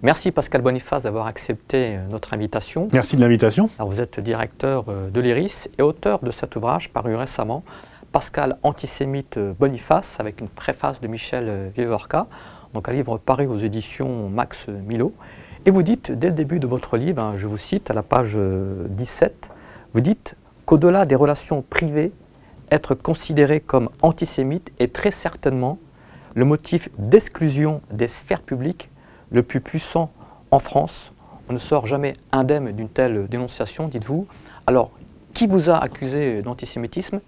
Merci Pascal Boniface d'avoir accepté euh, notre invitation. Merci de l'invitation. Vous êtes directeur euh, de l'IRIS et auteur de cet ouvrage paru récemment, Pascal antisémite Boniface, avec une préface de Michel Vivorca, donc un livre paru aux éditions Max Milo. Et vous dites, dès le début de votre livre, hein, je vous cite à la page 17, vous dites qu'au-delà des relations privées, être considéré comme antisémite est très certainement le motif d'exclusion des sphères publiques le plus puissant en France. On ne sort jamais indemne d'une telle dénonciation, dites-vous. Alors, qui vous a accusé d'antisémitisme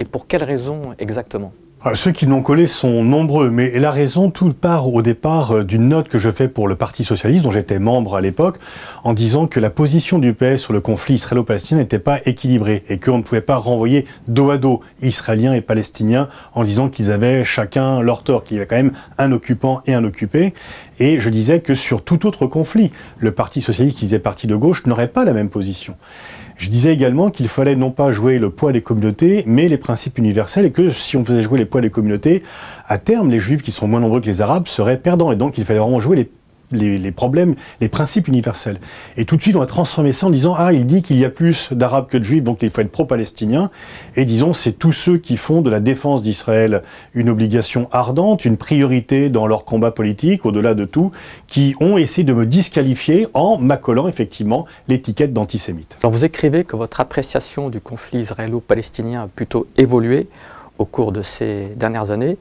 et pour quelles raisons exactement? Ah, ceux qui l'ont collé sont nombreux, mais la raison, tout part au départ euh, d'une note que je fais pour le Parti Socialiste, dont j'étais membre à l'époque, en disant que la position du PS sur le conflit israélo-palestinien n'était pas équilibrée et qu'on ne pouvait pas renvoyer dos à dos Israéliens et Palestiniens en disant qu'ils avaient chacun leur tort, qu'il y avait quand même un occupant et un occupé. Et je disais que sur tout autre conflit, le Parti Socialiste, qui faisait parti de gauche, n'aurait pas la même position. Je disais également qu'il fallait non pas jouer le poids des communautés, mais les principes universels, et que si on faisait jouer les poids des communautés, à terme, les juifs qui sont moins nombreux que les arabes seraient perdants, et donc il fallait vraiment jouer les les, problèmes, les principes universels. Et tout de suite, on a transformé ça en disant ah, il dit qu'il y a plus d'Arabes que de Juifs, donc il faut être pro-palestinien. Et disons, c'est tous ceux qui font de la défense d'Israël une obligation ardente, une priorité dans leur combat politique, au-delà de tout, qui ont essayé de me disqualifier en m'accolant effectivement l'étiquette d'antisémite. Alors vous écrivez que votre appréciation du conflit israélo-palestinien a plutôt évolué au cours de ces dernières années.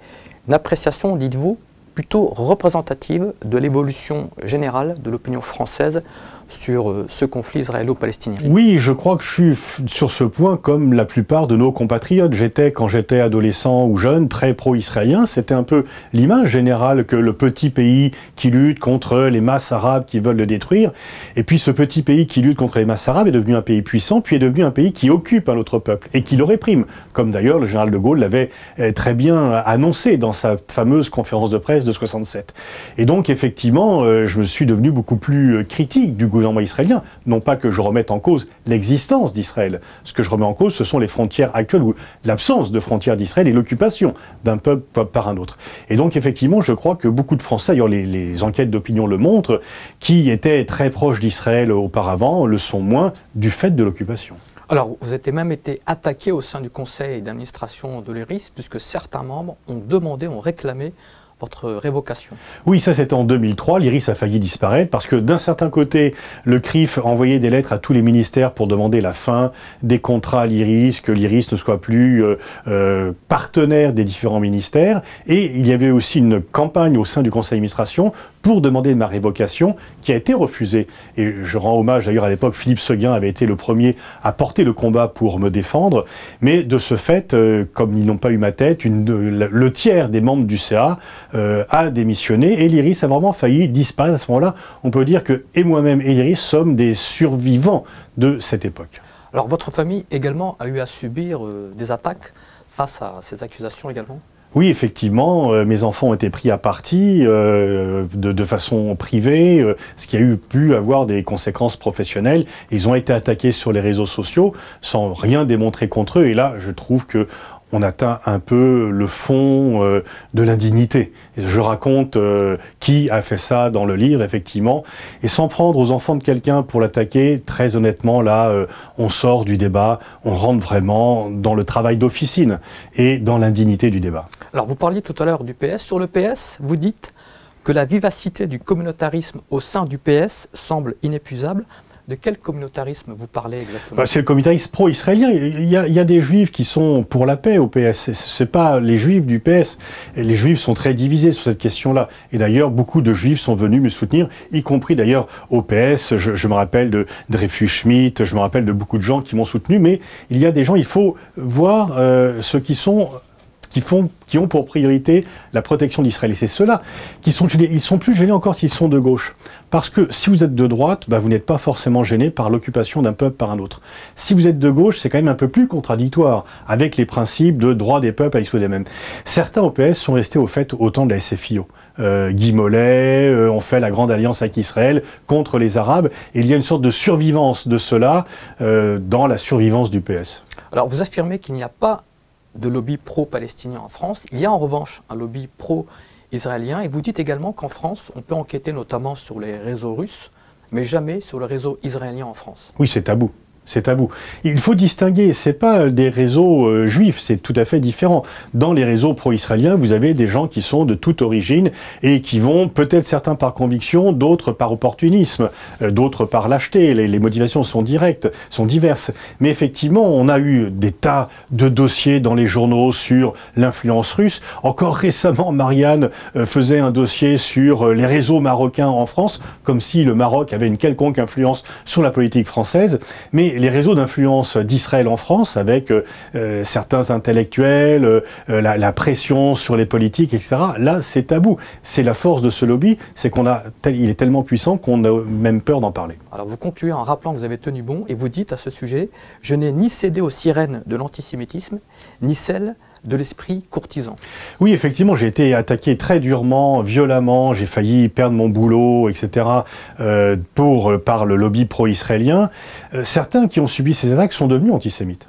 Une appréciation, dites-vous, plutôt représentative de l'évolution générale de l'opinion française sur euh, ce conflit israélo-palestinien. Oui, je crois que je suis sur ce point comme la plupart de nos compatriotes. J'étais, quand j'étais adolescent ou jeune, très pro-israélien. C'était un peu l'image générale que le petit pays qui lutte contre les masses arabes qui veulent le détruire. Et puis ce petit pays qui lutte contre les masses arabes est devenu un pays puissant, puis est devenu un pays qui occupe un autre peuple et qui le réprime. Comme d'ailleurs le général de Gaulle l'avait euh, très bien annoncé dans sa fameuse conférence de presse de 67. Et donc effectivement, euh, je me suis devenu beaucoup plus critique du gouvernement gouvernement israélien. Non pas que je remette en cause l'existence d'Israël. Ce que je remets en cause, ce sont les frontières actuelles ou l'absence de frontières d'Israël et l'occupation d'un peuple par un autre. Et donc, effectivement, je crois que beaucoup de Français, d'ailleurs les, les enquêtes d'opinion le montrent, qui étaient très proches d'Israël auparavant, le sont moins du fait de l'occupation. Alors, vous avez même été attaqué au sein du conseil d'administration de l'ERIS, puisque certains membres ont demandé, ont réclamé votre révocation Oui, ça c'était en 2003. L'IRIS a failli disparaître parce que d'un certain côté, le CRIF envoyait des lettres à tous les ministères pour demander la fin des contrats à l'IRIS, que l'IRIS ne soit plus euh, euh, partenaire des différents ministères. Et il y avait aussi une campagne au sein du conseil d'administration pour demander ma révocation qui a été refusée. Et je rends hommage d'ailleurs à l'époque, Philippe Seguin avait été le premier à porter le combat pour me défendre. Mais de ce fait, euh, comme ils n'ont pas eu ma tête, une, le tiers des membres du CA euh, a démissionné et l'IRIS a vraiment failli disparaître à ce moment-là. On peut dire que et moi-même et l'IRIS sommes des survivants de cette époque. Alors votre famille également a eu à subir euh, des attaques face à ces accusations également? Oui, effectivement, euh, mes enfants ont été pris à partie de, façon privée, ce qui a eu pu avoir des conséquences professionnelles. Ils ont été attaqués sur les réseaux sociaux sans rien démontrer contre eux. Et là, je trouve que on atteint un peu le fond euh, de l'indignité. Je raconte euh, qui a fait ça dans le livre, effectivement, et sans prendre aux enfants de quelqu'un pour l'attaquer, très honnêtement, là, euh, on sort du débat, on rentre vraiment dans le travail d'officine et dans l'indignité du débat. Alors, vous parliez tout à l'heure du PS. Sur le PS, vous dites que la vivacité du communautarisme au sein du PS semble inépuisable. De quel communautarisme vous parlez exactement bah, C'est le communautarisme pro-israélien. Il, y, a, des juifs qui sont pour la paix au PS. Ce n'est pas les juifs du PS. les juifs sont très divisés sur cette question-là. Et d'ailleurs, beaucoup de juifs sont venus me soutenir, y compris d'ailleurs au PS. Je, me rappelle de Dreyfus Schmidt, je me rappelle de beaucoup de gens qui m'ont soutenu. Mais il y a des gens, il faut voir euh, ceux qui sont qui, font, qui ont pour priorité la protection d'Israël. Et c'est ceux-là qui sont gênés. Ils sont plus gênés encore s'ils sont de gauche. Parce que si vous êtes de droite, bah, vous n'êtes pas forcément gêné par l'occupation d'un peuple par un autre. Si vous êtes de gauche, c'est quand même un peu plus contradictoire avec les principes de droit des peuples à l'issue des mêmes. Certains OPS sont restés au fait au temps de la SFIO. Euh, Guy Mollet, euh, on fait la grande alliance avec Israël contre les Arabes. Et il y a une sorte de survivance de cela euh, dans la survivance du PS. Alors vous affirmez qu'il n'y a pas de lobby pro-palestinien en France. Il y a en revanche un lobby pro israélien. Et vous dites également qu'en France, on peut enquêter notamment sur les réseaux russes, mais jamais sur le réseau israélien en France. Oui, c'est tabou c'est tabou. Il faut distinguer, c'est pas des réseaux euh, juifs, c'est tout à fait différent. Dans les réseaux pro-israéliens, vous avez des gens qui sont de toute origine et qui vont peut-être certains par conviction, d'autres par opportunisme, euh, d'autres par lâcheté. Les, motivations sont directes, sont diverses. Mais effectivement, on a eu des tas de dossiers dans les journaux sur l'influence russe. Encore récemment, Marianne euh, faisait un dossier sur les réseaux marocains en France, comme si le Maroc avait une quelconque influence sur la politique française. Mais les réseaux d'influence d'Israël en France, avec euh, certains intellectuels, euh, la, pression sur les politiques, etc. Là, c'est tabou. C'est la force de ce lobby, c'est qu'on a, il est tellement puissant qu'on a même peur d'en parler. Alors vous concluez en rappelant que vous avez tenu bon et vous dites à ce sujet, je n'ai ni cédé aux sirènes de l'antisémitisme, ni celle de l'esprit courtisan. Oui, effectivement, j'ai été attaqué très durement, violemment, j'ai failli perdre mon boulot, etc., euh, pour, par le lobby pro-israélien. Euh, certains qui ont subi ces attaques sont devenus antisémites.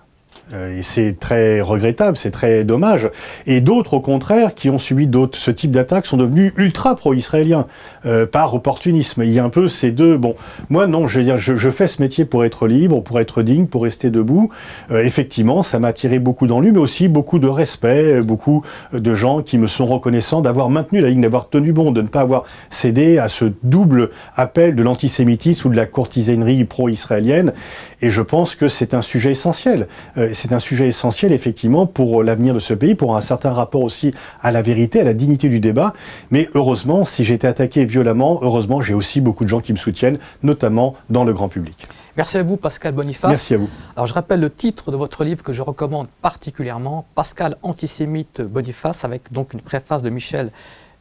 Euh, et c'est très regrettable, c'est très dommage. Et d'autres, au contraire, qui ont subi ce type d'attaques, sont devenus ultra pro-israéliens euh, par opportunisme. Il y a un peu ces deux. Bon, moi non, je veux dire, je, je fais ce métier pour être libre, pour être digne, pour rester debout. Euh, effectivement, ça m'a attiré beaucoup d'ennuis, mais aussi beaucoup de respect, beaucoup de gens qui me sont reconnaissants d'avoir maintenu la ligne, d'avoir tenu bon, de ne pas avoir cédé à ce double appel de l'antisémitisme ou de la courtisanerie pro-israélienne. Et je pense que c'est un sujet essentiel c'est un sujet essentiel effectivement pour l'avenir de ce pays, pour un certain rapport aussi à la vérité, à la dignité du débat. Mais heureusement, si j'ai été attaqué violemment, heureusement, j'ai aussi beaucoup de gens qui me soutiennent, notamment dans le grand public. Merci à vous, Pascal Boniface. Merci à vous. Alors, je rappelle le titre de votre livre que je recommande particulièrement, Pascal antisémite Boniface, avec donc une préface de Michel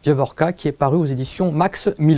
Vievorka qui est paru aux éditions Max Milo.